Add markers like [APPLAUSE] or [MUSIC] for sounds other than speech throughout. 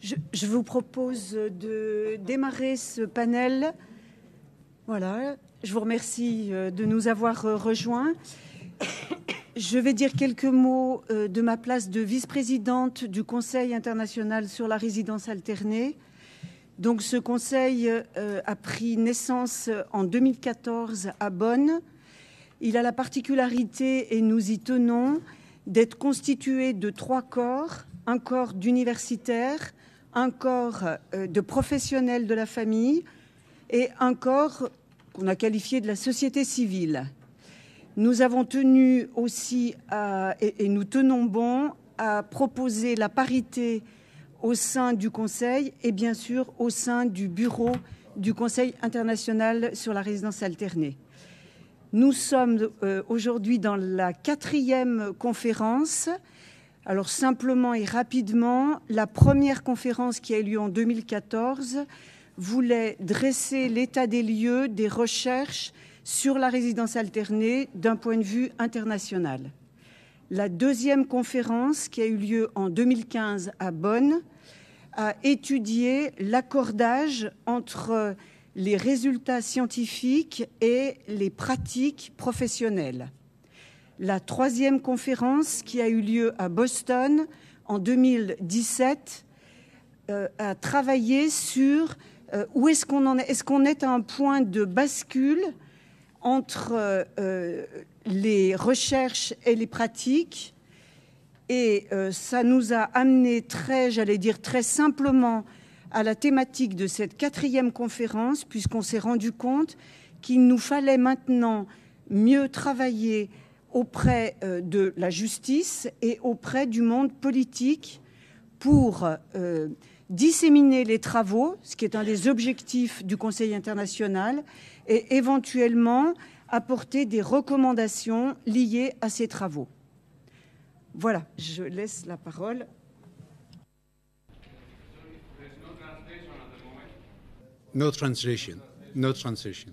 Je, vous propose de démarrer ce panel. Voilà, je vous remercie euh, de nous avoir euh, rejoints. Je vais dire quelques mots euh, de ma place de vice-présidente du Conseil international sur la résidence alternée. Donc ce conseil a pris naissance en 2014 à Bonn. Il a la particularité, et nous y tenons, d'être constitué de trois corps, un corps d'universitaires, un corps de professionnels de la famille et un corps qu'on a qualifié de la société civile. Nous avons tenu aussi et, nous tenons bon à proposer la parité au sein du Conseil et bien sûr au sein du bureau du Conseil international sur la résidence alternée. Nous sommes euh, aujourd'hui dans la quatrième conférence. Alors simplement et rapidement, la première conférence qui a eu lieu en 2014 voulait dresser l'état des lieux des recherches sur la résidence alternée d'un point de vue international. La deuxième conférence, qui a eu lieu en 2015 à Bonn, a étudié l'accordage entre les résultats scientifiques et les pratiques professionnelles. La troisième conférence, qui a eu lieu à Boston en 2017, euh, a travaillé sur euh, où est-ce qu'on est Est-ce qu'on est à un point de bascule entre euh, les recherches et les pratiques. Et euh, ça nous a amené très, j'allais dire très simplement, à la thématique de cette quatrième conférence, puisqu'on s'est rendu compte qu'il nous fallait maintenant mieux travailler auprès euh, de la justice et auprès du monde politique pour euh, disséminer les travaux, ce qui est un des objectifs du Conseil international, et éventuellement apporter des recommandations liées à ces travaux. Voilà, je laisse la parole. No translation. No translation.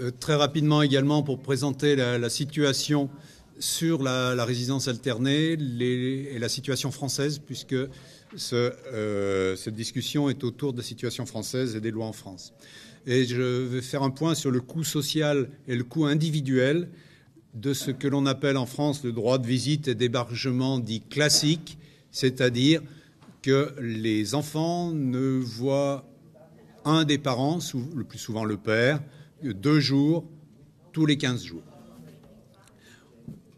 Euh, très rapidement également pour présenter la, situation sur la, résidence alternée et la situation française, puisque euh, cette discussion est autour de la situation française et des lois en France. Et je vais faire un point sur le coût social et le coût individuel de ce que l'on appelle en France le droit de visite et d'hébergement dit classique, c'est-à-dire que les enfants ne voient un des parents, le plus souvent le père, deux jours tous les 15 jours.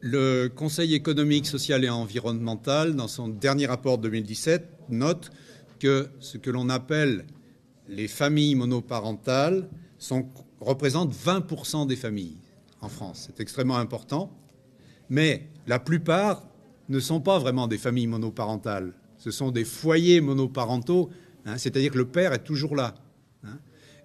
Le Conseil économique, social et environnemental, dans son dernier rapport 2017, note que ce que l'on appelle les familles monoparentales représentent 20% des familles en France. C'est extrêmement important. Mais la plupart ne sont pas vraiment des familles monoparentales. Ce sont des foyers monoparentaux, hein, c'est-à-dire que le père est toujours là.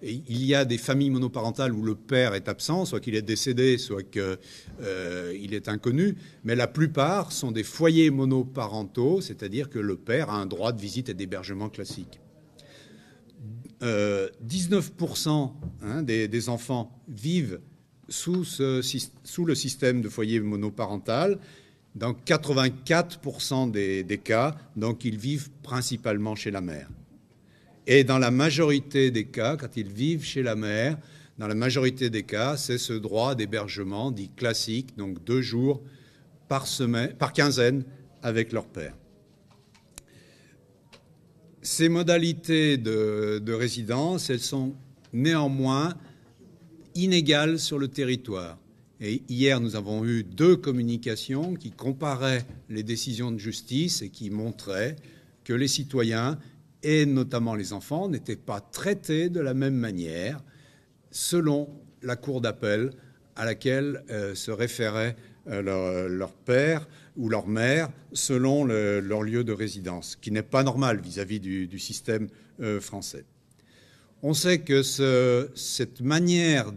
Il y a des familles monoparentales où le père est absent, soit qu'il est décédé, soit qu'il euh, est inconnu, mais la plupart sont des foyers monoparentaux, c'est-à-dire que le père a un droit de visite et d'hébergement classique. Euh, 19% hein, des, enfants vivent sous, le système de foyer monoparental. Dans 84% des, des cas, donc ils vivent principalement chez la mère. Et dans la majorité des cas, quand ils vivent chez la mère, dans la majorité des cas, c'est ce droit d'hébergement dit classique, donc deux jours par, semaine, par quinzaine avec leur père. Ces modalités de, de résidence, elles sont néanmoins inégales sur le territoire. Et hier, nous avons eu deux communications qui comparaient les décisions de justice et qui montraient que les citoyens et notamment les enfants, n'étaient pas traités de la même manière selon la cour d'appel à laquelle euh, se référait euh, leur, leur, père ou leur mère selon le, leur lieu de résidence, qui n'est pas normal vis-à-vis -vis du, système euh, français. On sait que ce, cette manière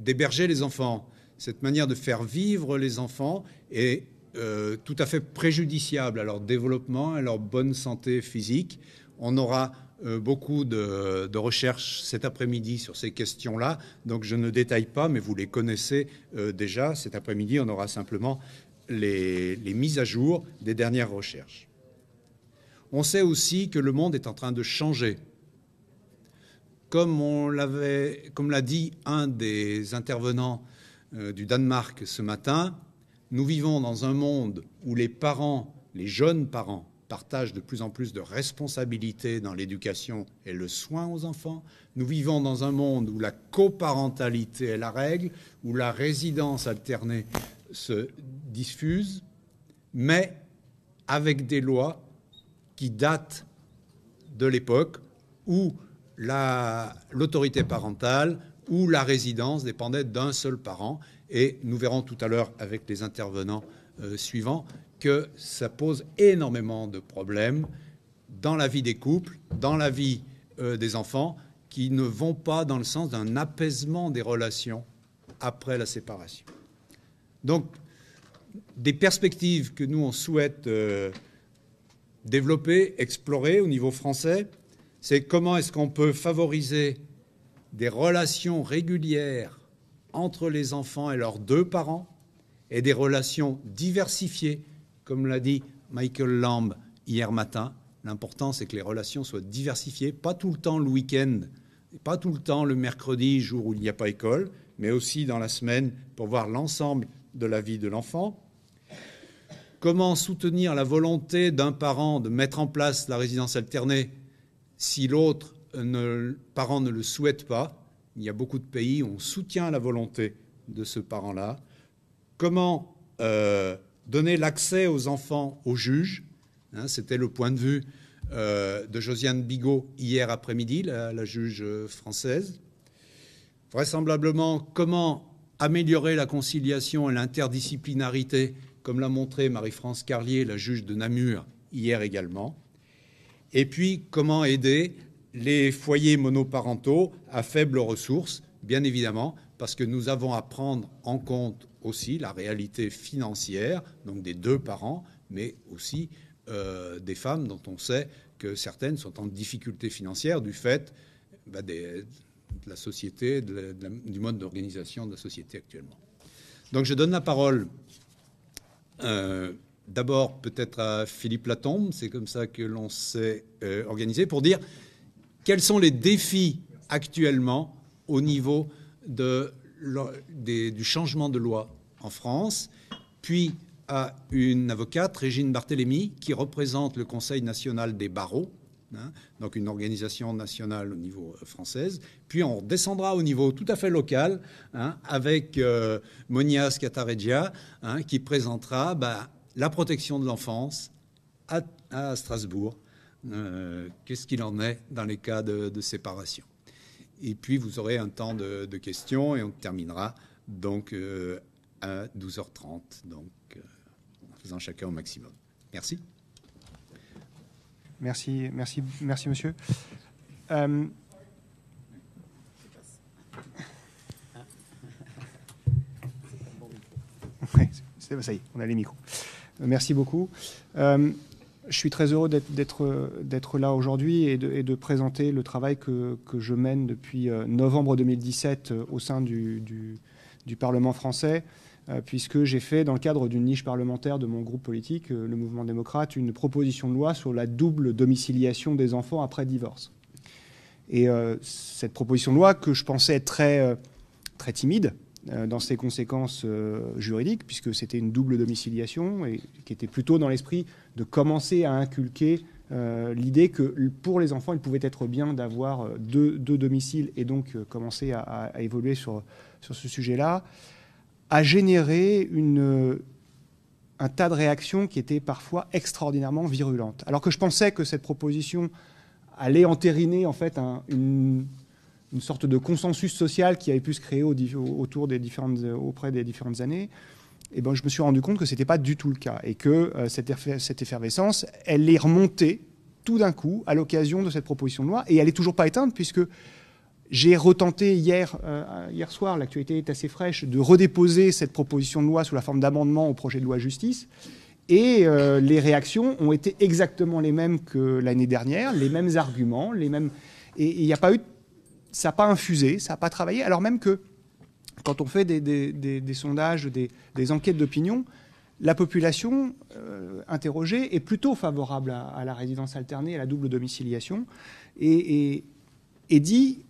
d'héberger les enfants, cette manière de faire vivre les enfants est euh, tout à fait préjudiciable à leur développement, à leur bonne santé physique. On aura euh, beaucoup de, recherches cet après-midi sur ces questions-là, donc je ne détaille pas, mais vous les connaissez euh, déjà. Cet après-midi, on aura simplement les, mises à jour des dernières recherches. On sait aussi que le monde est en train de changer. Comme l'a dit un des intervenants du Danemark ce matin, nous vivons dans un monde où les parents, les jeunes parents, partagent de plus en plus de responsabilités dans l'éducation et le soin aux enfants. Nous vivons dans un monde où la coparentalité est la règle, où la résidence alternée se diffuse, mais avec des lois qui datent de l'époque où l'autorité parentale ou la résidence dépendait d'un seul parent. Et nous verrons tout à l'heure avec les intervenants euh, suivants que ça pose énormément de problèmes dans la vie des couples, dans la vie euh, des enfants, qui ne vont pas dans le sens d'un apaisement des relations après la séparation. Donc, des perspectives que nous, on souhaite euh, développer, explorer au niveau français, c'est comment est-ce qu'on peut favoriser des relations régulières entre les enfants et leurs deux parents, et des relations diversifiées comme l'a dit Michael Lamb hier matin, l'important c'est que les relations soient diversifiées, pas tout le temps le week-end, pas tout le temps le mercredi, jour où il n'y a pas école, mais aussi dans la semaine pour voir l'ensemble de la vie de l'enfant. Comment soutenir la volonté d'un parent de mettre en place la résidence alternée si l'autre parent ne le souhaite pas Il y a beaucoup de pays où on soutient la volonté de ce parent-là. Comment euh, donner l'accès aux enfants aux juges. Hein, c'était le point de vue euh, de Josiane Bigot hier après-midi, la, juge française. Vraisemblablement, comment améliorer la conciliation et l'interdisciplinarité, comme l'a montré Marie-France Carlier, la juge de Namur, hier également. Et puis, comment aider les foyers monoparentaux à faibles ressources, bien évidemment, parce que nous avons à prendre en compte aussi la réalité financière, donc des deux parents, mais aussi euh, des femmes dont on sait que certaines sont en difficulté financière du fait bah, de la société, du mode d'organisation de la société actuellement. Donc je donne la parole euh, d'abord peut-être à Philippe Latombe, c'est comme ça que l'on s'est euh, organisé, pour dire quels sont les défis actuellement au niveau du changement de loi en France, puis à une avocate, Régine Barthélémy, qui représente le Conseil national des barreaux, hein, donc une organisation nationale au niveau euh, française. Puis on descendra au niveau tout à fait local hein, avec euh, Monia Scatareggia, hein, qui présentera bah, la protection de l'enfance à, Strasbourg. Euh, qu'est-ce qu'il en est dans les cas de séparation? Et puis vous aurez un temps de, questions et on terminera donc euh, à 12h30, donc euh, en faisant chacun au maximum. Merci. Merci, merci, merci monsieur. [LAUGHS] Ça y est, on a les micros. Merci beaucoup je suis très heureux d'être là aujourd'hui et, de, présenter le travail que, je mène depuis euh, novembre 2017 euh, au sein du, Parlement français, euh, puisque j'ai fait, dans le cadre d'une niche parlementaire de mon groupe politique, le Mouvement démocrate, une proposition de loi sur la double domiciliation des enfants après divorce. Et cette proposition de loi, que je pensais être très, très timide, dans ses conséquences juridiques, puisque c'était une double domiciliation et qui était plutôt dans l'esprit de commencer à inculquer euh, l'idée que pour les enfants, il pouvait être bien d'avoir euh, deux, domiciles et donc euh, commencer à, évoluer sur, sur ce sujet-là, a généré une, un tas de réactions qui étaient parfois extraordinairement virulentes. Alors que je pensais que cette proposition allait entériner en fait une, une, sorte de consensus social qui avait pu se créer autour des différentes, auprès des différentes années. Eh ben, je me suis rendu compte que ce n'était pas du tout le cas et que euh, cette, effervescence, elle est remontée tout d'un coup à l'occasion de cette proposition de loi et elle n'est toujours pas éteinte puisque j'ai retenté hier, euh, hier soir, l'actualité est assez fraîche, de redéposer cette proposition de loi sous la forme d'amendement au projet de loi justice. Et euh, les réactions ont été exactement les mêmes que l'année dernière, les mêmes arguments, les mêmes. Et il n'y a pas eu. Ça n'a pas infusé, ça n'a pas travaillé, alors même que quand on fait des, sondages, des, enquêtes d'opinion, la population euh, interrogée est plutôt favorable à, la résidence alternée, à la double domiciliation, et, dit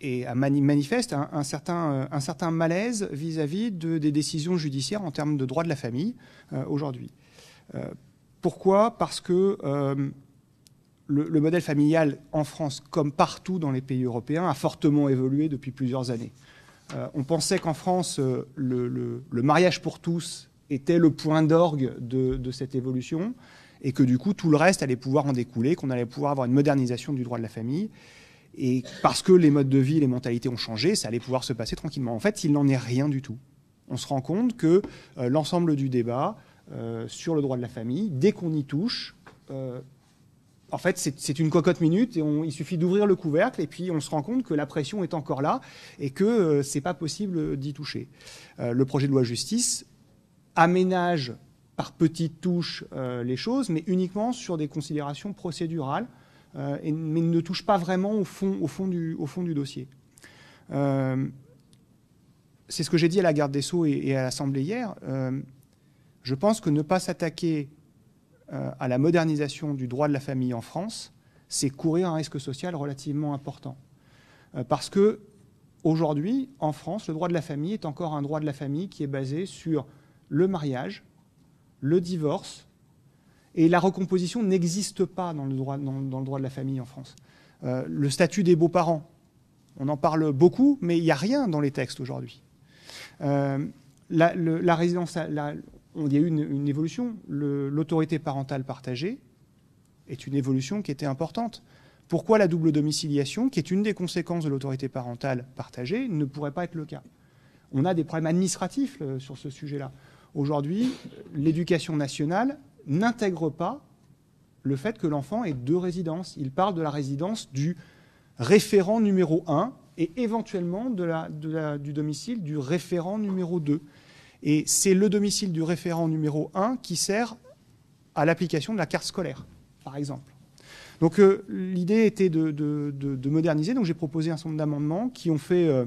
et manifeste un, certain, un certain malaise vis-à-vis de, des décisions judiciaires en termes de droit de la famille euh, aujourd'hui. Euh, pourquoi? Parce que le, modèle familial en France, comme partout dans les pays européens, a fortement évolué depuis plusieurs années. on pensait qu'en France, le, mariage pour tous était le point d'orgue de, cette évolution et que du coup tout le reste allait pouvoir en découler, qu'on allait pouvoir avoir une modernisation du droit de la famille. Et parce que les modes de vie, les mentalités ont changé, ça allait pouvoir se passer tranquillement. En fait, il n'en est rien du tout. On se rend compte que euh, l'ensemble du débat euh, sur le droit de la famille, dès qu'on y touche, euh, en fait, c'est une cocotte minute et il suffit d'ouvrir le couvercle et puis on se rend compte que la pression est encore là et que c'est pas possible d'y toucher. le projet de loi justice aménage par petites touches euh, les choses, mais uniquement sur des considérations procédurales, euh, mais ne touche pas vraiment au fond, du, dossier. Euh, c'est ce que j'ai dit à la garde des Sceaux et, à l'Assemblée hier. je pense que ne pas s'attaquer à la modernisation du droit de la famille en France, c'est courir un risque social relativement important. parce que aujourd'hui, en France, le droit de la famille est encore un droit de la famille qui est basé sur le mariage, le divorce, et la recomposition n'existe pas dans le, droit, dans, le, droit, de la famille en France. Euh, le statut des beaux-parents, on en parle beaucoup, mais il n'y a rien dans les textes aujourd'hui. Euh, la, résidence, il y a eu une, évolution. L'autorité parentale partagée est une évolution qui était importante. Pourquoi la double domiciliation, qui est une des conséquences de l'autorité parentale partagée, ne pourrait pas être le cas? On a des problèmes administratifs euh, sur ce sujet-là. Aujourd'hui, l'éducation nationale n'intègre pas le fait que l'enfant ait deux résidences. Il parle de la résidence du référent numéro 1 et éventuellement du domicile du référent numéro 2. Et c'est le domicile du référent numéro 1 qui sert à l'application de la carte scolaire, par exemple. Donc euh, l'idée était de, moderniser, donc j'ai proposé un certain nombre d'amendements qui ont fait... Euh,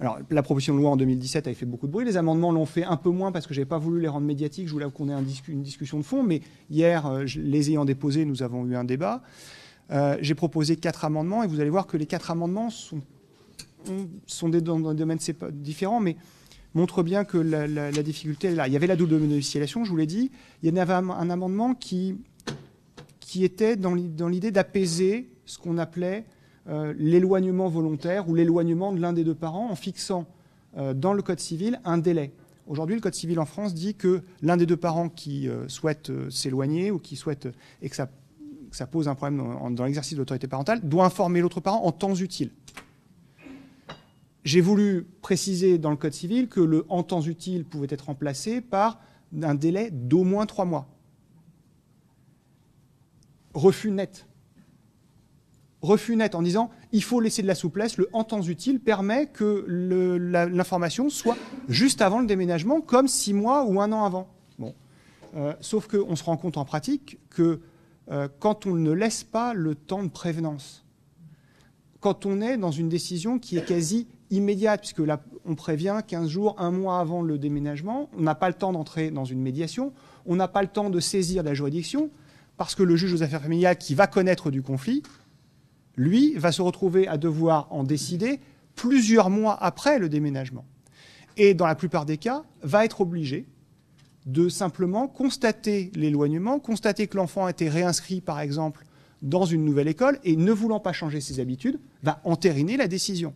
alors, la proposition de loi en 2017 avait fait beaucoup de bruit. Les amendements l'ont fait un peu moins parce que je n'avais pas voulu les rendre médiatiques. Je voulais qu'on ait une discussion de fond. Mais hier, euh, les ayant déposés, nous avons eu un débat. J'ai proposé quatre amendements et vous allez voir que les quatre amendements sont, sont dans, des domaines différents, mais montrent bien que la, difficulté est là. Il y avait la double domiciliation, je vous l'ai dit. Il y avait un, amendement qui, qui était dans l'idée d'apaiser ce qu'on appelait euh, l'éloignement volontaire ou l'éloignement de l'un des deux parents en fixant euh, dans le Code civil un délai. Aujourd'hui, le Code civil en France dit que l'un des deux parents qui euh, souhaite s'éloigner ou qui souhaite et que ça, pose un problème dans, l'exercice de l'autorité parentale doit informer l'autre parent en temps utile. J'ai voulu préciser dans le Code civil que le en temps utile pouvait être remplacé par un délai d'au moins trois mois. Refus net refus net en disant il faut laisser de la souplesse, le en temps utile permet que l'information soit juste avant le déménagement, comme six mois ou un an avant. Bon. Euh, sauf qu'on se rend compte en pratique que euh, quand on ne laisse pas le temps de prévenance, quand on est dans une décision qui est quasi immédiate, puisque là, on prévient 15 jours, un mois avant le déménagement, on n'a pas le temps d'entrer dans une médiation, on n'a pas le temps de saisir la juridiction, parce que le juge aux affaires familiales qui va connaître du conflit lui, va se retrouver à devoir en décider plusieurs mois après le déménagement. Et dans la plupart des cas, va être obligé de simplement constater l'éloignement, constater que l'enfant a été réinscrit, par exemple, dans une nouvelle école, et ne voulant pas changer ses habitudes, va entériner la décision.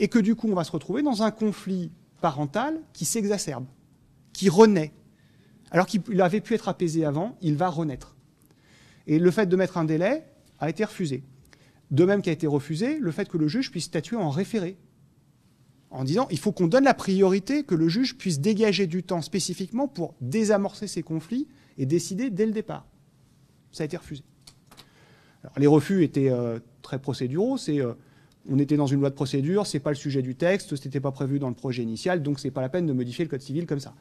Et que du coup, on va se retrouver dans un conflit parental qui s'exacerbe, qui renaît. Alors qu'il avait pu être apaisé avant, il va renaître. Et le fait de mettre un délai a été refusé. De même qu'a été refusé le fait que le juge puisse statuer en référé, en disant il faut qu'on donne la priorité, que le juge puisse dégager du temps spécifiquement pour désamorcer ces conflits et décider dès le départ. Ça a été refusé. les refus étaient euh, très procéduraux. C'est, euh, on était dans une loi de procédure, ce n'est pas le sujet du texte, ce n'était pas prévu dans le projet initial, donc ce n'est pas la peine de modifier le code civil comme ça.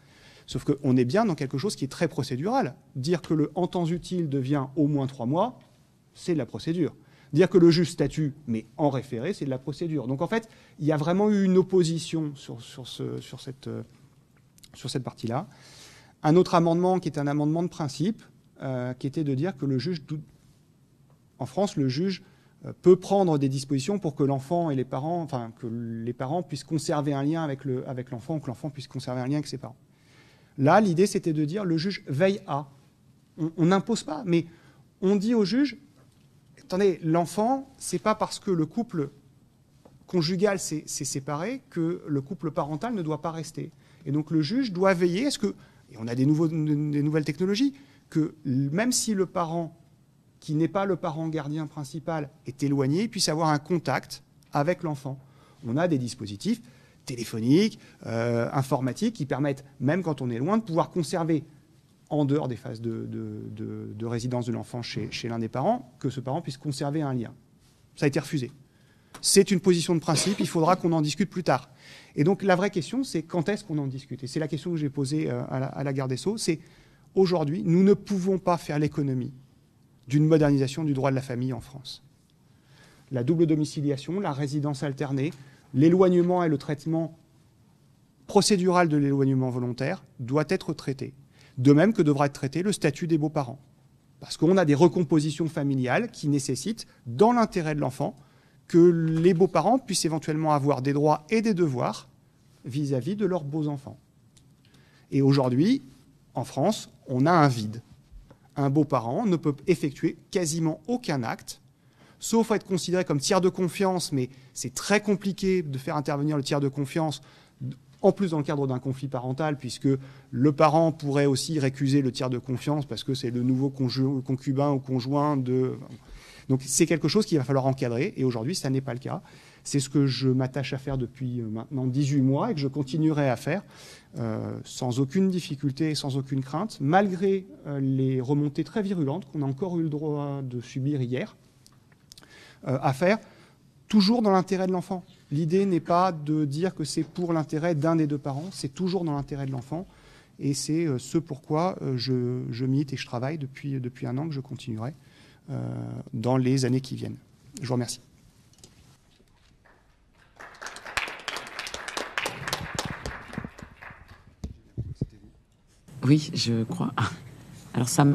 Sauf qu'on est bien dans quelque chose qui est très procédural. Dire que le en temps utile devient au moins trois mois, c'est de la procédure. Dire que le juge statue, mais en référé, c'est de la procédure. Donc en fait, il y a vraiment eu une opposition sur, euh, cette partie-là. Un autre amendement qui est un amendement de principe, qui était de dire que le juge, en France, le juge peut prendre des dispositions pour que l'enfant et les parents, enfin que les parents puissent conserver un lien avec l'enfant, avec ou que l'enfant puisse conserver un lien avec ses parents. Là, l'idée, c'était de dire le juge veille à. On n'impose pas, mais on dit au juge attendez, l'enfant, c'est pas parce que le couple conjugal s'est séparé que le couple parental ne doit pas rester. Et donc le juge doit veiller à ce que, et on a des nouvelles technologies, que même si le parent qui n'est pas le parent gardien principal est éloigné, puisse avoir un contact avec l'enfant. On a des dispositifs téléphoniques, euh, informatiques, qui permettent, même quand on est loin, de pouvoir conserver en dehors des phases de, résidence de l'enfant chez, chez l'un des parents, que ce parent puisse conserver un lien. Ça a été refusé. C'est une position de principe, il faudra qu'on en discute plus tard. Et donc la vraie question, c'est quand est-ce qu'on en discute? Et c'est la question que j'ai posée euh, à la, à la garde des Sceaux, c'est aujourd'hui, nous ne pouvons pas faire l'économie d'une modernisation du droit de la famille en France. La double domiciliation, la résidence alternée, l'éloignement et le traitement procédural de l'éloignement volontaire doit être traité. De même que devra être traité le statut des beaux-parents. Parce qu'on a des recompositions familiales qui nécessitent, dans l'intérêt de l'enfant, que les beaux-parents puissent éventuellement avoir des droits et des devoirs vis-à-vis de leurs beaux-enfants. Et aujourd'hui, en France, on a un vide. Un beau-parent ne peut effectuer quasiment aucun acte, sauf à être considéré comme tiers de confiance, mais c'est très compliqué de faire intervenir le tiers de confiance en plus dans le cadre d'un conflit parental, puisque le parent pourrait aussi récuser le tiers de confiance parce que c'est le nouveau concubin ou conjoint de... Donc c'est quelque chose qu'il va falloir encadrer, et aujourd'hui, ça n'est pas le cas. C'est ce que je m'attache à faire depuis euh, maintenant 18 mois et que je continuerai à faire euh, sans aucune difficulté et sans aucune crainte, malgré euh, les remontées très virulentes qu'on a encore eu le droit de subir hier, à faire toujours dans l'intérêt de l'enfant. L'idée n'est pas de dire que c'est pour l'intérêt d'un des deux parents, c'est toujours dans l'intérêt de l'enfant. Et c'est ce pourquoi je, je, et je travaille depuis, un an que je continuerai dans les années qui viennent. Je vous remercie. Oui, je crois. Alors, ça,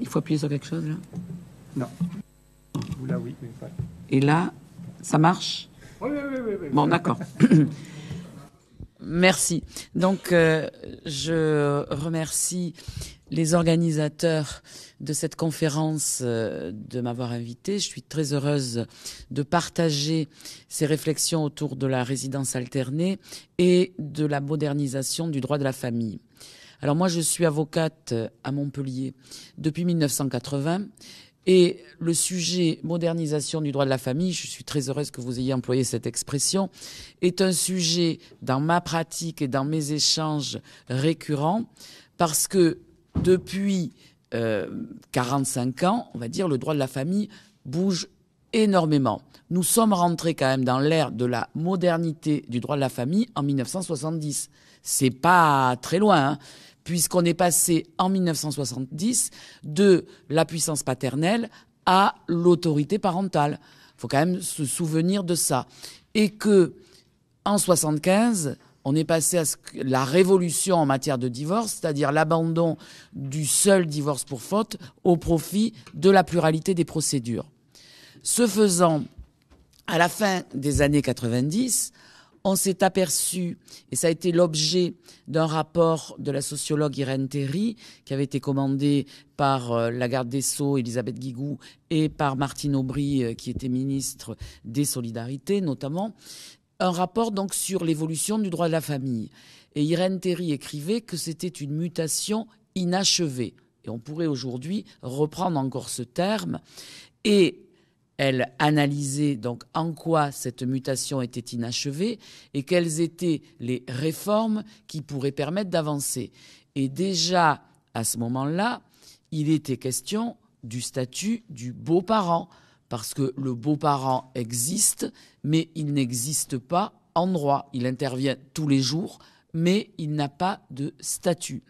il faut appuyer sur quelque chose là? Non. Là, oui. Et là, ça marche? Oui, oui, oui, Bon, d'accord. [CLEARS THROAT] Merci. Donc, euh, je remercie les organisateurs de cette conférence euh, de m'avoir invité. Je suis très heureuse de partager ces réflexions autour de la résidence alternée et de la modernisation du droit de la famille. Alors moi, je suis avocate à Montpellier depuis 1980 et le sujet modernisation du droit de la famille, je suis très heureuse que vous ayez employé cette expression, est un sujet dans ma pratique et dans mes échanges récurrents parce que depuis euh, 45 ans, on va dire, le droit de la famille bouge énormément. Nous sommes rentrés quand même dans l'ère de la modernité du droit de la famille en 1970. C'est pas très loin. Hein puisqu'on est passé en 1970 de la puissance paternelle à l'autorité parentale. Il faut quand même se souvenir de ça. Et que en 75, on est passé à la révolution en matière de divorce, c'est-à-dire l'abandon du seul divorce pour faute au profit de la pluralité des procédures. Ce faisant, à la fin des années 90, on s'est aperçu, et ça a été l'objet d'un rapport de la sociologue Irène Terry, qui avait été commandé par euh, la garde des Sceaux, Elisabeth Guigou, et par Martine Aubry, euh, qui était ministre des Solidarités notamment, un rapport donc sur l'évolution du droit de la famille. Et Irène Terry écrivait que c'était une mutation inachevée. Et on pourrait aujourd'hui reprendre encore ce terme. Et elle analysait donc en quoi cette mutation était inachevée et quelles étaient les réformes qui pourraient permettre d'avancer. Et déjà, à ce moment-là, il était question du statut du beau-parent, parce que le beau-parent existe, mais il n'existe pas en droit. Il intervient tous les jours, mais il n'a pas de statut.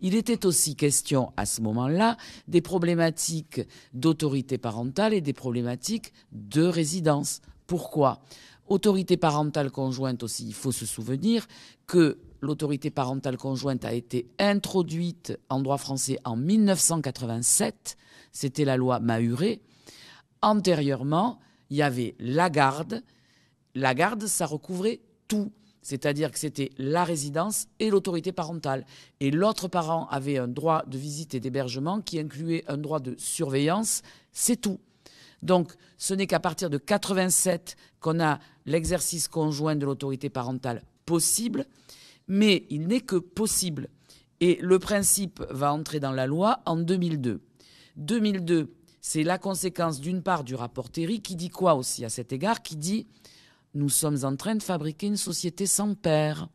Il était aussi question à ce moment-là des problématiques d'autorité parentale et des problématiques de résidence. Pourquoi? Autorité parentale conjointe aussi, il faut se souvenir que l'autorité parentale conjointe a été introduite en droit français en 1987. C'était la loi Mahuré. Antérieurement, il y avait la garde. La garde, ça recouvrait tout. C'est-à-dire que c'était la résidence et l'autorité parentale. Et l'autre parent avait un droit de visite et d'hébergement qui incluait un droit de surveillance. C'est tout. Donc, ce n'est qu'à partir de 87 qu'on a l'exercice conjoint de l'autorité parentale possible, mais il n'est que possible. Et le principe va entrer dans la loi en 2002. 2002, c'est la conséquence d'une part du rapport Terry qui dit quoi aussi à cet égard Qui dit nous sommes en train de fabriquer une société sans père.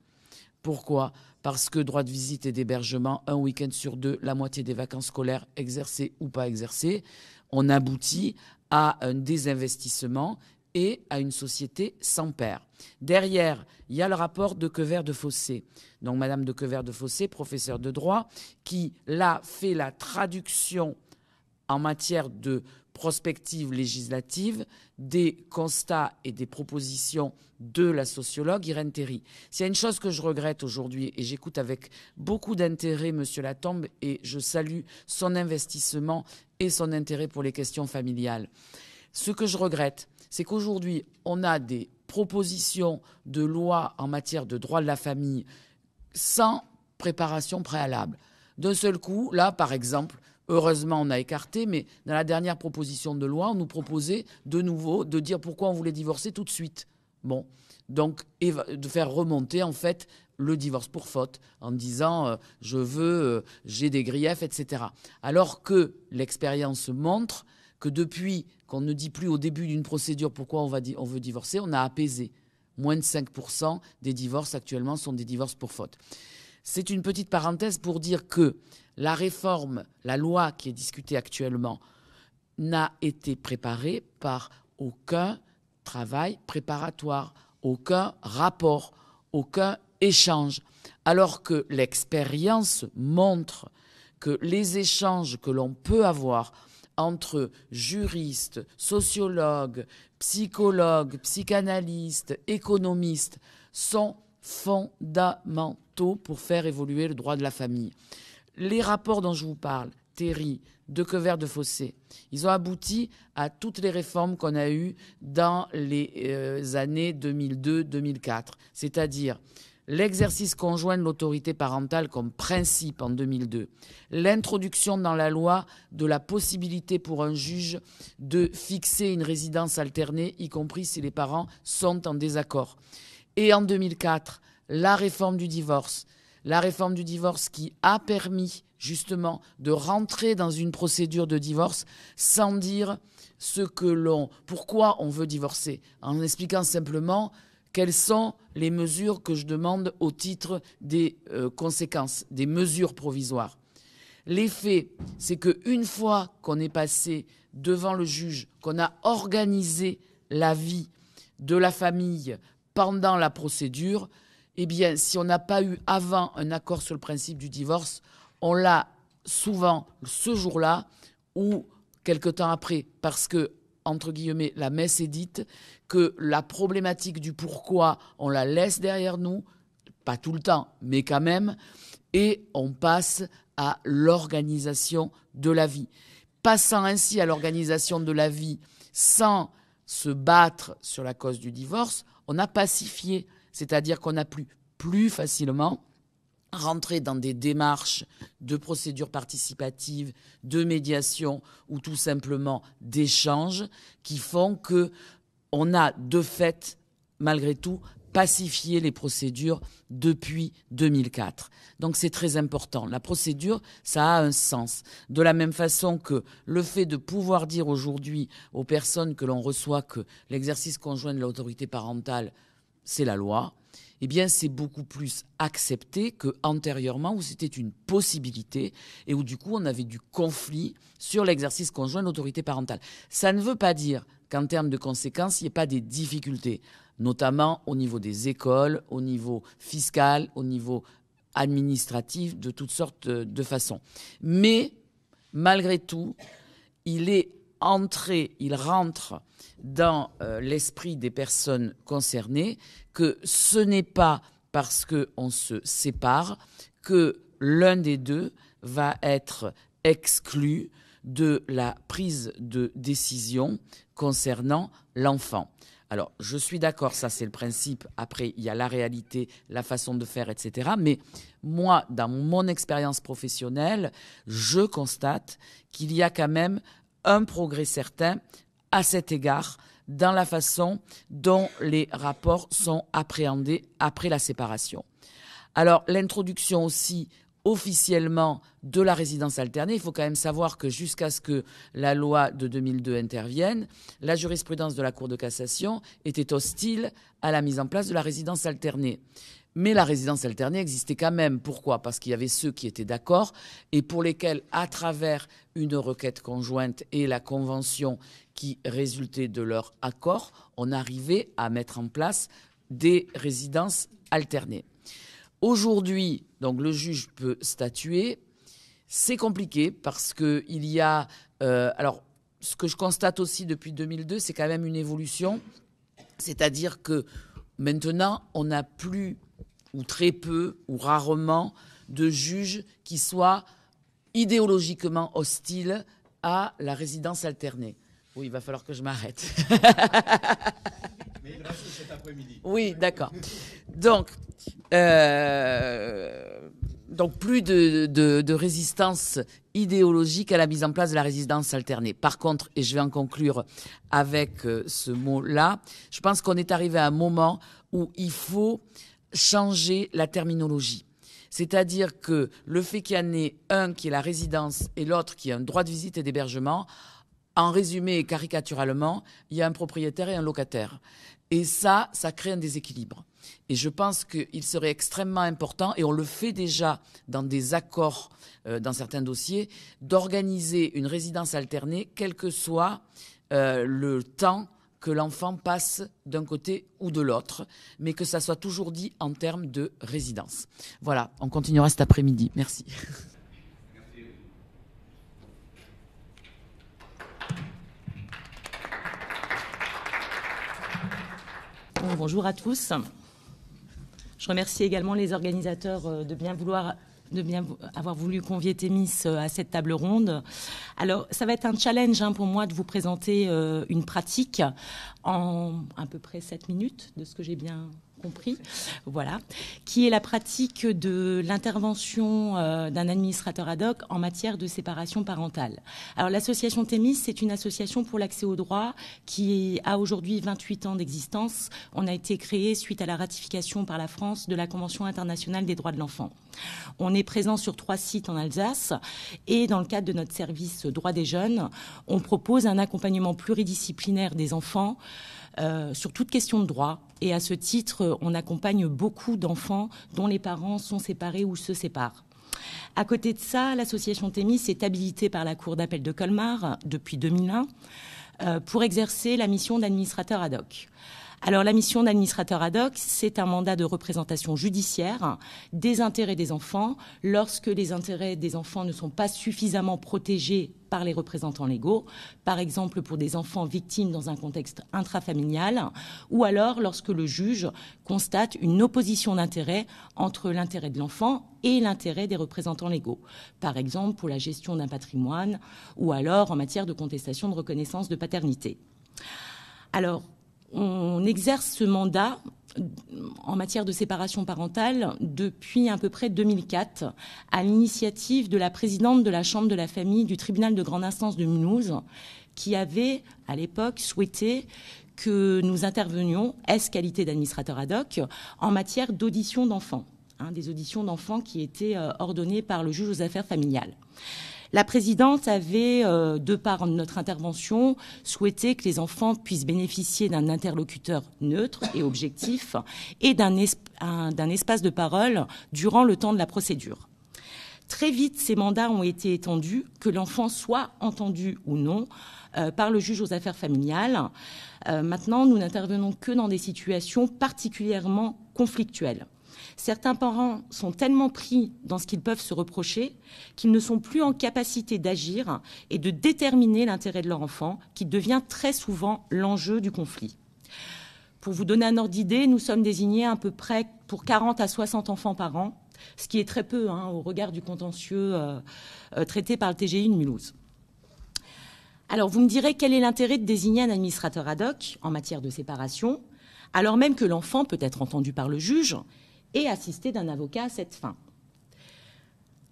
Pourquoi? Parce que droit de visite et d'hébergement, un week-end sur deux, la moitié des vacances scolaires exercées ou pas exercées, on aboutit à un désinvestissement et à une société sans père. Derrière, il y a le rapport de Quevert de Fossé. Donc Madame de Quevert de Fossé, professeure de droit, qui l'a fait la traduction en matière de prospective législative des constats et des propositions de la sociologue Irène Théry. S'il y a une chose que je regrette aujourd'hui, et j'écoute avec beaucoup d'intérêt M. Latombe, et je salue son investissement et son intérêt pour les questions familiales, ce que je regrette, c'est qu'aujourd'hui, on a des propositions de loi en matière de droit de la famille sans préparation préalable. D'un seul coup, là, par exemple, Heureusement, on a écarté, mais dans la dernière proposition de loi, on nous proposait de nouveau de dire pourquoi on voulait divorcer tout de suite. Bon, donc de faire remonter en fait le divorce pour faute en disant euh, je veux, euh, j'ai des griefs, etc. Alors que l'expérience montre que depuis qu'on ne dit plus au début d'une procédure pourquoi on, veut divorcer, on a apaisé. Moins de 5% des divorces actuellement sont des divorces pour faute. C'est une petite parenthèse pour dire que la réforme, la loi qui est discutée actuellement, n'a été préparée par aucun travail préparatoire, aucun rapport, aucun échange, alors que l'expérience montre que les échanges que l'on peut avoir entre juristes, sociologues, psychologues, psychanalystes, économistes sont fondamentaux pour faire évoluer le droit de la famille les rapports dont je vous parle, Terry, de Quevert de Fossé, ils ont abouti à toutes les réformes qu'on a eues dans les euh, années 2002-2004, c'est-à-dire l'exercice conjoint de l'autorité parentale comme principe en 2002, l'introduction dans la loi de la possibilité pour un juge de fixer une résidence alternée, y compris si les parents sont en désaccord. Et en 2004, la réforme du divorce, la réforme du divorce qui a permis justement de rentrer dans une procédure de divorce sans dire ce que l'on, pourquoi on veut divorcer, en expliquant simplement quelles sont les mesures que je demande au titre des euh, conséquences, des mesures provisoires. L'effet, c'est qu'une fois qu'on est passé devant le juge, qu'on a organisé la vie de la famille pendant la procédure, eh bien, si on n'a pas eu avant un accord sur le principe du divorce, on l'a souvent ce jour-là ou quelque temps après, parce que, entre guillemets, la messe est dite, que la problématique du pourquoi, on la laisse derrière nous, pas tout le temps, mais quand même, et on passe à l'organisation de la vie. Passant ainsi à l'organisation de la vie sans se battre sur la cause du divorce, on a pacifié c'est-à-dire qu'on a pu plus facilement rentrer dans des démarches de procédure participative, de médiation ou tout simplement d'échange qui font que on a de fait, malgré tout, pacifié les procédures depuis 2004. Donc c'est très important. La procédure, ça a un sens. De la même façon que le fait de pouvoir dire aujourd'hui aux personnes que l'on reçoit que l'exercice conjoint de l'autorité parentale c'est la loi, eh bien c'est beaucoup plus accepté que antérieurement où c'était une possibilité et où du coup on avait du conflit sur l'exercice conjoint de l'autorité parentale. Ça ne veut pas dire qu'en termes de conséquences, il n'y ait pas des difficultés, notamment au niveau des écoles, au niveau fiscal, au niveau administratif, de toutes sortes de façons. Mais malgré tout, il est entré, il rentre dans euh, l'esprit des personnes concernées que ce n'est pas parce qu'on se sépare que l'un des deux va être exclu de la prise de décision concernant l'enfant. Alors, je suis d'accord, ça c'est le principe. Après, il y a la réalité, la façon de faire, etc. Mais moi, dans mon expérience professionnelle, je constate qu'il y a quand même un progrès certain à cet égard dans la façon dont les rapports sont appréhendés après la séparation. Alors, l'introduction aussi officiellement de la résidence alternée. Il faut quand même savoir que jusqu'à ce que la loi de 2002 intervienne, la jurisprudence de la Cour de cassation était hostile à la mise en place de la résidence alternée. Mais la résidence alternée existait quand même. Pourquoi? Parce qu'il y avait ceux qui étaient d'accord et pour lesquels, à travers une requête conjointe et la convention qui résultait de leur accord, on arrivait à mettre en place des résidences alternées. Aujourd'hui, donc le juge peut statuer. C'est compliqué parce que il y a, euh, alors ce que je constate aussi depuis 2002, c'est quand même une évolution, c'est-à-dire que maintenant on n'a plus ou très peu ou rarement de juges qui soient idéologiquement hostiles à la résidence alternée. Oui, il va falloir que je m'arrête. Mais il reste cet après-midi. Oui, d'accord. Donc, euh, donc plus de, résistance idéologique à la mise en place de la résidence alternée. Par contre, et je vais en conclure avec euh, ce mot-là, je pense qu'on est arrivé à un moment où il faut changer la terminologie. C'est-à-dire que le fait qu'il y en ait un qui est la résidence et l'autre qui a un droit de visite et d'hébergement, en résumé et caricaturalement, il y a un propriétaire et un locataire. Et ça, ça crée un déséquilibre. Et je pense qu'il serait extrêmement important, et on le fait déjà dans des accords euh, dans certains dossiers, d'organiser une résidence alternée, quel que soit euh, le temps que l'enfant passe d'un côté ou de l'autre, mais que ça soit toujours dit en termes de résidence. Voilà, on continuera cet après-midi. Merci. bonjour à tous. Je remercie également les organisateurs euh, de bien vouloir de bien avoir voulu convier Témis euh, à cette table ronde. Alors, ça va être un challenge hein, pour moi de vous présenter euh, une pratique en à peu près 7 minutes, de ce que j'ai bien voilà, qui est la pratique de l'intervention euh, d'un administrateur ad hoc en matière de séparation parentale. Alors l'association Thémis, c'est une association pour l'accès au droit qui a aujourd'hui 28 ans d'existence. On a été créé suite à la ratification par la France de la Convention internationale des droits de l'enfant. On est présent sur trois sites en Alsace et dans le cadre de notre service droit des jeunes, on propose un accompagnement pluridisciplinaire des enfants euh, sur toute question de droit. Et à ce titre, on accompagne beaucoup d'enfants dont les parents sont séparés ou se séparent. À côté de ça, l'association Thémis est habilitée par la Cour d'appel de Colmar depuis 2001 euh, pour exercer la mission d'administrateur ad hoc. Alors la mission d'administrateur ad hoc, c'est un mandat de représentation judiciaire des intérêts des enfants lorsque les intérêts des enfants ne sont pas suffisamment protégés par les représentants légaux, par exemple pour des enfants victimes dans un contexte intrafamilial, ou alors lorsque le juge constate une opposition d'intérêt entre l'intérêt de l'enfant et l'intérêt des représentants légaux, par exemple pour la gestion d'un patrimoine, ou alors en matière de contestation de reconnaissance de paternité. Alors, on exerce ce mandat en matière de séparation parentale depuis à peu près 2004, à l'initiative de la présidente de la Chambre de la famille du tribunal de grande instance de Mulhouse, qui avait à l'époque souhaité que nous intervenions, est qualité d'administrateur ad hoc, en matière d'audition d'enfants, hein, des auditions d'enfants qui étaient euh, ordonnées par le juge aux affaires familiales. La présidente avait, euh, de par notre intervention, souhaité que les enfants puissent bénéficier d'un interlocuteur neutre et objectif et d'un espace de parole durant le temps de la procédure. Très vite, ces mandats ont été étendus, que l'enfant soit entendu ou non euh, par le juge aux affaires familiales. Euh, maintenant, nous n'intervenons que dans des situations particulièrement conflictuelles. Certains parents sont tellement pris dans ce qu'ils peuvent se reprocher qu'ils ne sont plus en capacité d'agir et de déterminer l'intérêt de leur enfant, qui devient très souvent l'enjeu du conflit. Pour vous donner un ordre d'idée, nous sommes désignés à peu près pour 40 à 60 enfants par an, ce qui est très peu hein, au regard du contentieux euh, euh, traité par le TGI de Mulhouse. Alors vous me direz quel est l'intérêt de désigner un administrateur ad hoc en matière de séparation, alors même que l'enfant peut être entendu par le juge et assisté d'un avocat à cette fin.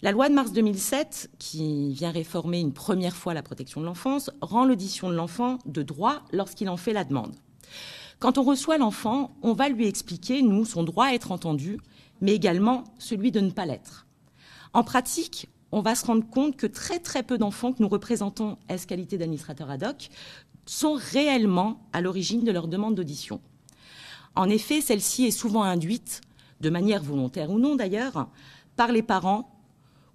La loi de mars 2007, qui vient réformer une première fois la protection de l'enfance, rend l'audition de l'enfant de droit lorsqu'il en fait la demande. Quand on reçoit l'enfant, on va lui expliquer, nous, son droit à être entendu, mais également celui de ne pas l'être. En pratique, on va se rendre compte que très très peu d'enfants que nous représentons à ce qualité d'administrateur ad hoc sont réellement à l'origine de leur demande d'audition. En effet, celle-ci est souvent induite, de manière volontaire ou non d'ailleurs, par les parents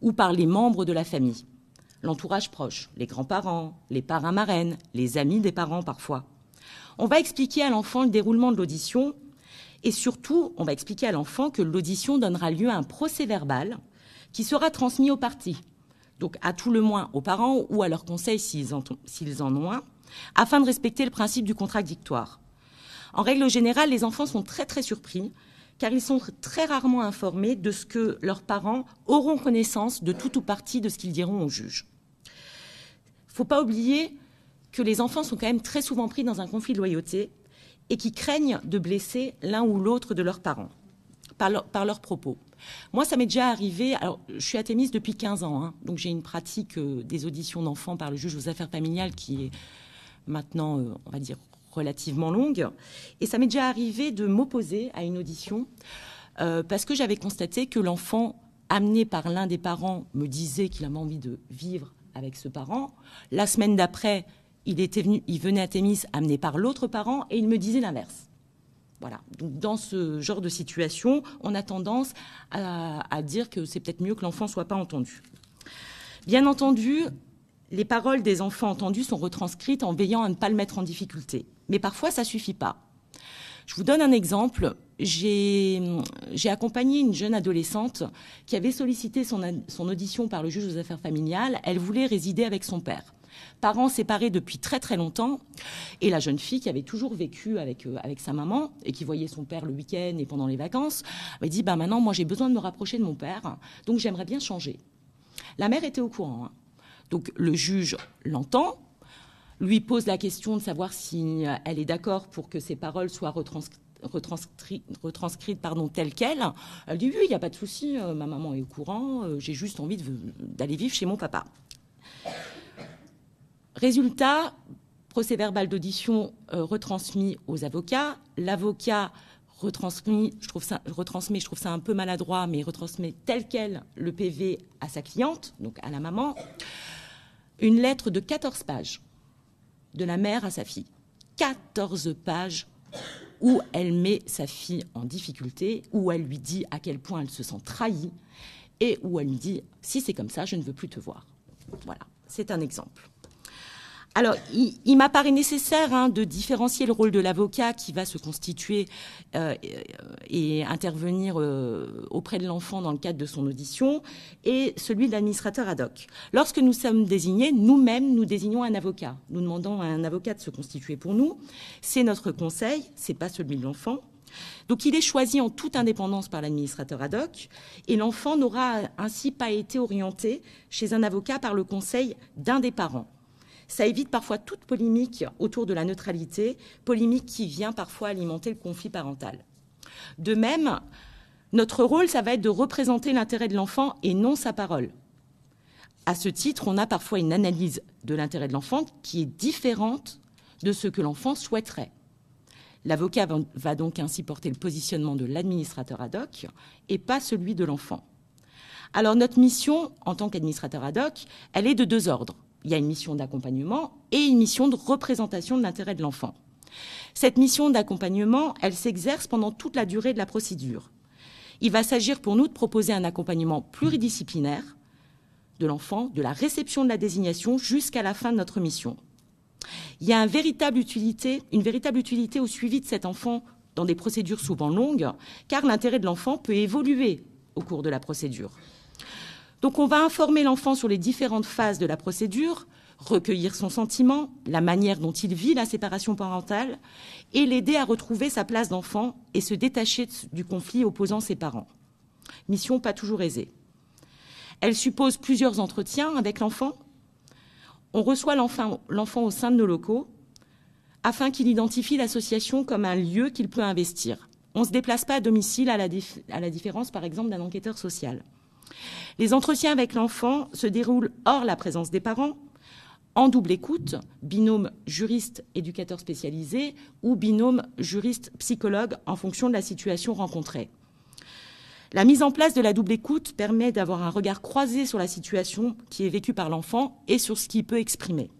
ou par les membres de la famille. L'entourage proche, les grands-parents, les parrains marraines, les amis des parents parfois. On va expliquer à l'enfant le déroulement de l'audition et surtout, on va expliquer à l'enfant que l'audition donnera lieu à un procès verbal qui sera transmis aux parties, donc à tout le moins aux parents ou à leurs conseils s'ils en, en, ont un, afin de respecter le principe du contradictoire. En règle générale, les enfants sont très très surpris car ils sont très rarement informés de ce que leurs parents auront connaissance de tout ou partie de ce qu'ils diront au juge. Il ne faut pas oublier que les enfants sont quand même très souvent pris dans un conflit de loyauté et qui craignent de blesser l'un ou l'autre de leurs parents par, leurs propos. Moi, ça m'est déjà arrivé. Alors, je suis athémiste depuis 15 ans, hein, donc j'ai une pratique euh, des auditions d'enfants par le juge aux affaires familiales qui est maintenant, euh, on va dire, relativement longue. Et ça m'est déjà arrivé de m'opposer à une audition euh, parce que j'avais constaté que l'enfant amené par l'un des parents me disait qu'il avait envie de vivre avec ce parent. La semaine d'après, il, était venu, il venait à Thémis amené par l'autre parent et il me disait l'inverse. Voilà. Donc, dans ce genre de situation, on a tendance à, à dire que c'est peut-être mieux que l'enfant ne soit pas entendu. Bien entendu, les paroles des enfants entendus sont retranscrites en veillant à ne pas le mettre en difficulté. Mais parfois, ça suffit pas. Je vous donne un exemple. J'ai accompagné une jeune adolescente qui avait sollicité son, audition par le juge aux affaires familiales. Elle voulait résider avec son père. Parents séparés depuis très très longtemps, et la jeune fille qui avait toujours vécu avec, euh, sa maman et qui voyait son père le week-end et pendant les vacances, m'a dit bah maintenant moi j'ai besoin de me rapprocher de mon père, donc j'aimerais bien changer. La mère était au courant. Hein. Donc le juge l'entend, lui pose la question de savoir si elle est d'accord pour que ses paroles soient retranscrites pardon, telles quelles. Elle dit oui, il n'y a pas de souci, euh, ma maman est au courant, euh, j'ai juste envie d'aller vivre chez mon papa. Résultat, procès verbal d'audition euh, retransmis aux avocats. L'avocat retransmet, je trouve ça, retransmet, je trouve ça un peu maladroit, mais retransmet tel quel le PV à sa cliente, donc à la maman. Une lettre de 14 pages de la mère à sa fille. 14 pages où elle met sa fille en difficulté, où elle lui dit à quel point elle se sent trahie et où elle lui dit si c'est comme ça, je ne veux plus te voir. Voilà, c'est un exemple. Alors, il, m'apparaît nécessaire hein, de différencier le rôle de l'avocat qui va se constituer euh, et intervenir euh, auprès de l'enfant dans le cadre de son audition et celui de l'administrateur ad hoc. Lorsque nous sommes désignés, nous-mêmes, nous désignons un avocat. Nous demandons à un avocat de se constituer pour nous. C'est notre conseil, c'est pas celui de l'enfant. Donc il est choisi en toute indépendance par l'administrateur ad hoc et l'enfant n'aura ainsi pas été orienté chez un avocat par le conseil d'un des parents. Ça évite parfois toute polémique autour de la neutralité, polémique qui vient parfois alimenter le conflit parental. De même, notre rôle, ça va être de représenter l'intérêt de l'enfant et non sa parole. À ce titre, on a parfois une analyse de l'intérêt de l'enfant qui est différente de ce que l'enfant souhaiterait. L'avocat va donc ainsi porter le positionnement de l'administrateur ad hoc et pas celui de l'enfant. Alors notre mission en tant qu'administrateur ad hoc, elle est de deux ordres il y a une mission d'accompagnement et une mission de représentation de l'intérêt de l'enfant. Cette mission d'accompagnement, elle s'exerce pendant toute la durée de la procédure. Il va s'agir pour nous de proposer un accompagnement pluridisciplinaire de l'enfant, de la réception de la désignation jusqu'à la fin de notre mission. Il y a une véritable utilité, au suivi de cet enfant dans des procédures souvent longues, car l'intérêt de l'enfant peut évoluer au cours de la procédure. Donc on va informer l'enfant sur les différentes phases de la procédure, recueillir son sentiment, la manière dont il vit la séparation parentale, et l'aider à retrouver sa place d'enfant et se détacher du conflit opposant ses parents. Mission pas toujours aisée. Elle suppose plusieurs entretiens avec l'enfant. On reçoit l'enfant au sein de nos locaux afin qu'il identifie l'association comme un lieu qu'il peut investir. On ne se déplace pas à domicile à la, à la différence, par exemple, d'un enquêteur social. Les entretiens avec l'enfant se déroulent hors la présence des parents, en double écoute, binôme juriste-éducateur spécialisé ou binôme juriste-psychologue en fonction de la situation rencontrée. La mise en place de la double écoute permet d'avoir un regard croisé sur la situation qui est vécue par l'enfant et sur ce qu'il peut exprimer.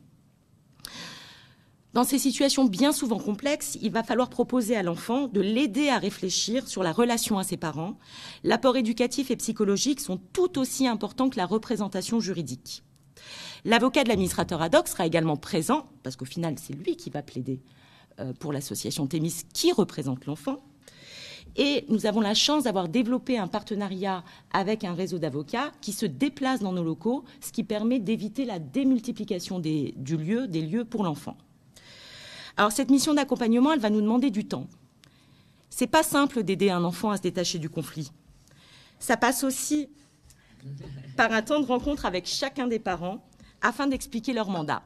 Dans ces situations bien souvent complexes, il va falloir proposer à l'enfant de l'aider à réfléchir sur la relation à ses parents. L'apport éducatif et psychologique sont tout aussi importants que la représentation juridique. L'avocat de l'administrateur ad hoc sera également présent, parce qu'au final, c'est lui qui va plaider euh, pour l'association Thémis qui représente l'enfant. Et nous avons la chance d'avoir développé un partenariat avec un réseau d'avocats qui se déplacent dans nos locaux, ce qui permet d'éviter la démultiplication du des lieux pour l'enfant. Alors cette mission d'accompagnement, elle va nous demander du temps. C'est pas simple d'aider un enfant à se détacher du conflit. Ça passe aussi par un temps de rencontre avec chacun des parents afin d'expliquer leur mandat.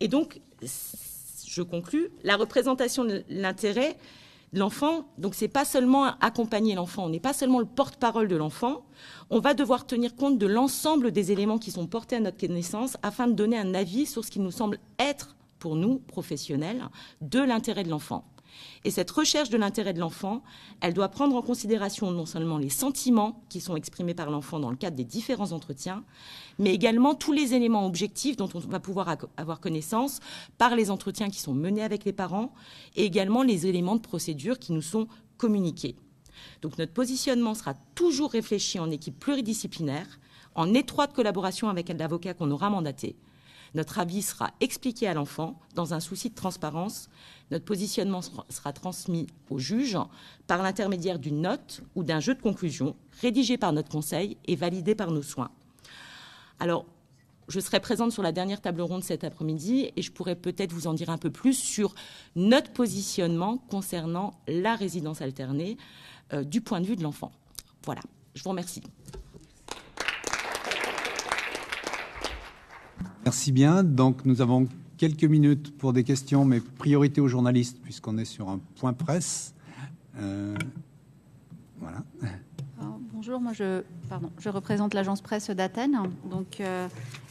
Et donc, je conclus, la représentation de l'intérêt de l'enfant, donc c'est pas seulement accompagner l'enfant, on n'est pas seulement le porte-parole de l'enfant, on va devoir tenir compte de l'ensemble des éléments qui sont portés à notre connaissance afin de donner un avis sur ce qui nous semble être, pour nous, professionnels, de l'intérêt de l'enfant. Et cette recherche de l'intérêt de l'enfant, elle doit prendre en considération non seulement les sentiments qui sont exprimés par l'enfant dans le cadre des différents entretiens, mais également tous les éléments objectifs dont on va pouvoir avoir connaissance par les entretiens qui sont menés avec les parents et également les éléments de procédure qui nous sont communiqués. Donc notre positionnement sera toujours réfléchi en équipe pluridisciplinaire, en étroite collaboration avec un avocat qu'on aura mandaté. Notre avis sera expliqué à l'enfant dans un souci de transparence. Notre positionnement sera transmis au juge par l'intermédiaire d'une note ou d'un jeu de conclusion rédigé par notre conseil et validé par nos soins. Alors, je serai présente sur la dernière table ronde cet après-midi et je pourrais peut-être vous en dire un peu plus sur notre positionnement concernant la résidence alternée euh, du point de vue de l'enfant. Voilà, je vous remercie. Merci bien. Donc nous avons quelques minutes pour des questions, mais priorité aux journalistes puisqu'on est sur un point presse. Euh, voilà. bonjour, moi je, pardon, je représente l'agence presse d'Athènes. Donc euh,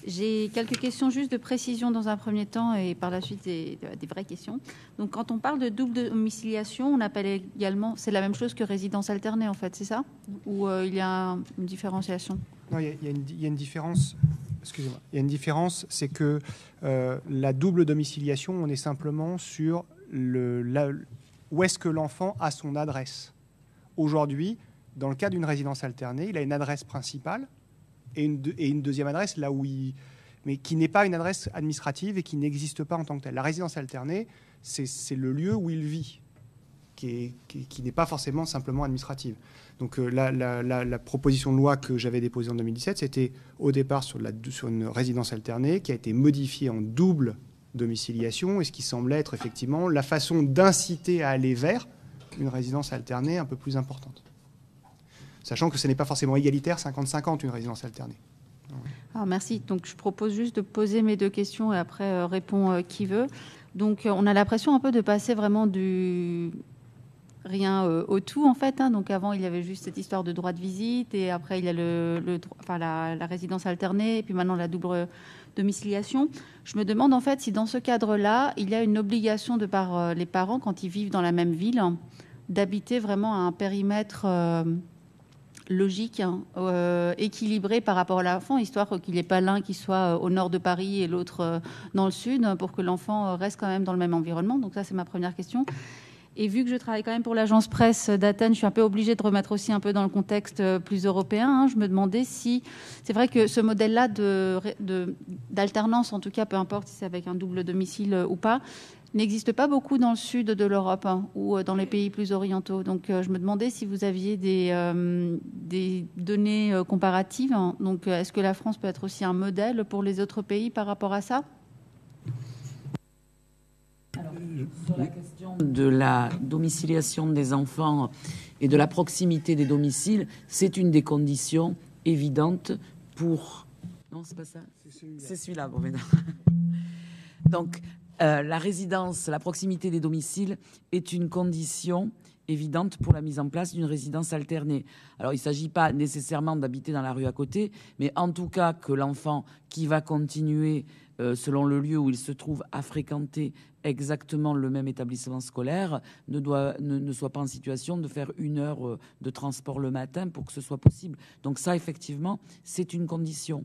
j'ai quelques questions juste de précision dans un premier temps et par la suite des, des, vraies questions. Donc quand on parle de double domiciliation, on appelle également, c'est la même chose que résidence alternée en fait, c'est ça? Ou euh, il y a une différenciation? Non, il y, a, une, il y a une différence excusez-moi, il y a une différence, c'est que euh, la double domiciliation, on est simplement sur le, où est-ce que l'enfant a son adresse. Aujourd'hui, dans le cas d'une résidence alternée, il a une adresse principale et une, deuxième adresse là où il, mais qui n'est pas une adresse administrative et qui n'existe pas en tant que telle. La résidence alternée, c'est le lieu où il vit, qui n'est pas forcément simplement administrative. Donc euh, la, proposition de loi que j'avais déposée en 2017, c'était au départ sur, une résidence alternée qui a été modifiée en double domiciliation, et ce qui semblait être effectivement la façon d'inciter à aller vers une résidence alternée un peu plus importante. Sachant que ce n'est pas forcément égalitaire 50-50 une résidence alternée. Alors merci. Donc je propose juste de poser mes deux questions et après euh, répond euh, qui veut. Donc on a l'impression un peu de passer vraiment du rien euh, au tout en fait. Hein. Donc avant il y avait juste cette histoire de droit de visite et après il y a le, enfin, la, résidence alternée et puis maintenant la double domiciliation. Je me demande en fait si dans ce cadre-là il y a une obligation de par euh, les parents quand ils vivent dans la même ville d'habiter vraiment à un périmètre euh, logique, hein, équilibré par rapport à l'enfant, histoire qu'il n'y ait pas l'un qui soit au nord de Paris et l'autre dans le sud, pour que l'enfant reste quand même dans le même environnement. Donc ça, c'est ma première question. Et vu que je travaille quand même pour l'agence presse d'Athènes, je suis un peu obligée de remettre aussi un peu dans le contexte euh, plus européen. Hein. Je me demandais si c'est vrai que ce modèle-là d'alternance, en tout cas, peu importe si c'est avec un double domicile euh, ou pas, n'existe pas beaucoup dans le sud de l'Europe hein, ou euh, dans les pays plus orientaux. Donc je me demandais si vous aviez des, des données comparatives. Hein. Donc est-ce que la France peut être aussi un modèle pour les autres pays par rapport à ça? Sur la question de la domiciliation des enfants et de la proximité des domiciles, c'est une des conditions évidentes pour. Non, c'est pas ça. C'est celui-là. bon, [LAUGHS] Donc, euh, la résidence, la proximité des domiciles est une condition évidente pour la mise en place d'une résidence alternée. Alors il ne s'agit pas nécessairement d'habiter dans la rue à côté, mais en tout cas que l'enfant qui va continuer euh, selon le lieu où il se trouve, à fréquenter exactement le même établissement scolaire, ne, doit, ne, soit pas en situation de faire une heure euh, de transport le matin pour que ce soit possible. Donc ça, effectivement, c'est une condition.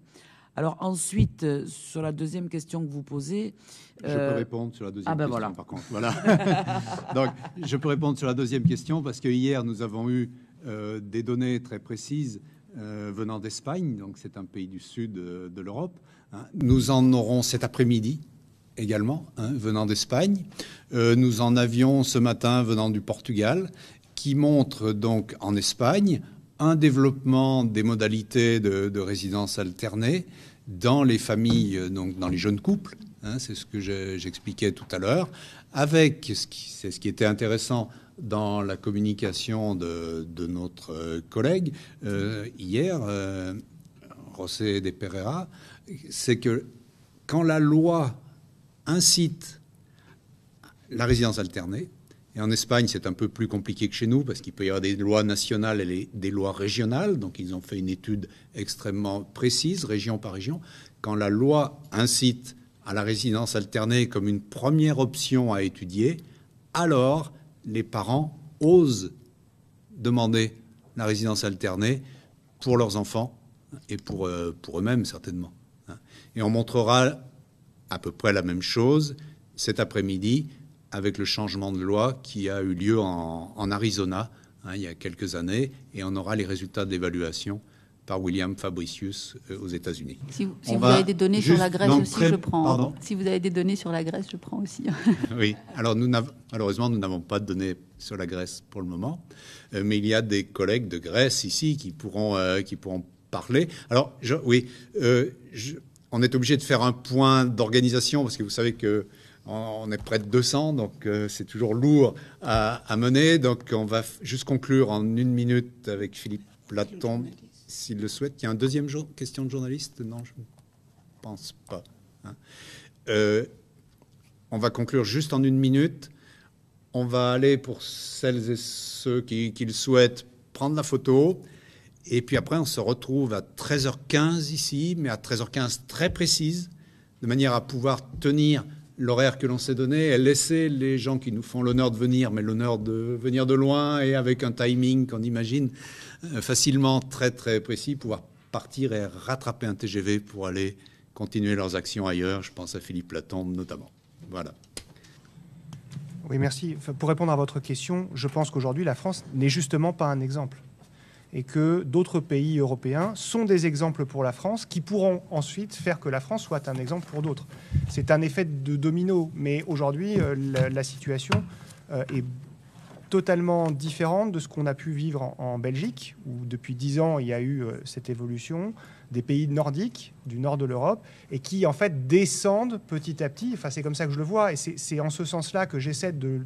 Alors ensuite, euh, sur la deuxième question que vous posez, je peux répondre sur la deuxième ah ben question. Voilà. Par contre, voilà. [LAUGHS] Donc, je peux répondre sur la deuxième question parce que hier nous avons eu des données très précises venant d'Espagne. Donc, c'est un pays du sud de l'Europe Hein. Nous en aurons cet après-midi également, hein, venant d'Espagne. Euh, nous en avions ce matin venant du Portugal, qui montre donc en Espagne un développement des modalités de, résidence alternée dans les familles, donc dans les jeunes couples. Hein, c'est ce que j'expliquais tout à l'heure. Avec, c'est ce qui était intéressant dans la communication de, notre collègue euh, hier, euh, José de Pereira, c'est que quand la loi incite la résidence alternée, et en Espagne c'est un peu plus compliqué que chez nous parce qu'il peut y avoir des lois nationales et des lois régionales, donc ils ont fait une étude extrêmement précise, région par région, quand la loi incite à la résidence alternée comme une première option à étudier, alors les parents osent demander la résidence alternée pour leurs enfants et pour, euh, eux-mêmes certainement. Et on montrera à peu près la même chose cet après-midi avec le changement de loi qui a eu lieu en, Arizona hein, il y a quelques années, et on aura les résultats d'évaluation par William Fabricius euh, aux États-Unis. Si, vous, avez des données sur la Grèce aussi, je prends. Si vous avez des données sur la Grèce, je prends aussi. [LAUGHS] oui. Alors nous malheureusement, nous n'avons pas de données sur la Grèce pour le moment, euh, mais il y a des collègues de Grèce ici qui pourront euh, qui pourront parler. Alors je, oui, je, on est obligé de faire un point d'organisation parce que vous savez que on est près de 200, donc c'est toujours lourd à, mener. Donc on va juste conclure en une minute avec Philippe Platon, s'il le souhaite. Il y a un deuxième jour, question de journaliste? Non, je ne pense pas. Hein. Euh, on va conclure juste en une minute. On va aller pour celles et ceux qui, qui le souhaitent prendre la photo. Et puis après, on se retrouve à 13h15 ici, mais à 13h15 très précise, de manière à pouvoir tenir l'horaire que l'on s'est donné et laisser les gens qui nous font l'honneur de venir, mais l'honneur de venir de loin et avec un timing qu'on imagine facilement très très précis, pouvoir partir et rattraper un TGV pour aller continuer leurs actions ailleurs. Je pense à Philippe Platon notamment. Voilà. Oui, merci. Pour répondre à votre question, je pense qu'aujourd'hui, la France n'est justement pas un exemple et que d'autres pays européens sont des exemples pour la France qui pourront ensuite faire que la France soit un exemple pour d'autres. C'est un effet de domino, mais aujourd'hui, euh, la, situation euh, est totalement différente de ce qu'on a pu vivre en, Belgique, où depuis dix ans, il y a eu euh, cette évolution, des pays nordiques, du nord de l'Europe, et qui en fait descendent petit à petit. Enfin, c'est comme ça que je le vois, et c'est en ce sens-là que j'essaie de,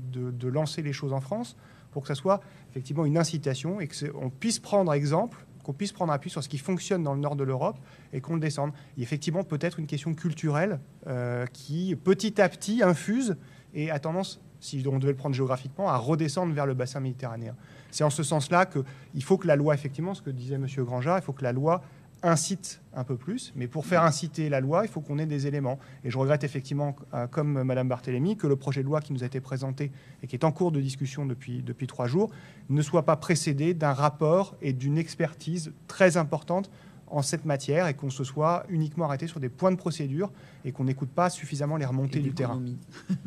lancer les choses en France pour que ça soit effectivement une incitation et qu'on puisse prendre exemple, qu'on puisse prendre appui sur ce qui fonctionne dans le nord de l'Europe et qu'on le descende. Il y a effectivement peut-être une question culturelle euh, qui petit à petit infuse et a tendance, si on devait le prendre géographiquement, à redescendre vers le bassin méditerranéen. C'est en ce sens-là qu'il faut que la loi, effectivement, ce que disait M. Grandja, il faut que la loi incite un peu plus, mais pour faire inciter la loi, il faut qu'on ait des éléments. Et je regrette effectivement, euh, comme Mme Barthélémy, que le projet de loi qui nous a été présenté et qui est en cours de discussion depuis, depuis trois jours ne soit pas précédé d'un rapport et d'une expertise très importante en cette matière et qu'on se soit uniquement arrêté sur des points de procédure et qu'on n'écoute pas suffisamment les remontées du terrain.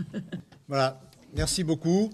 [LAUGHS] voilà, merci beaucoup.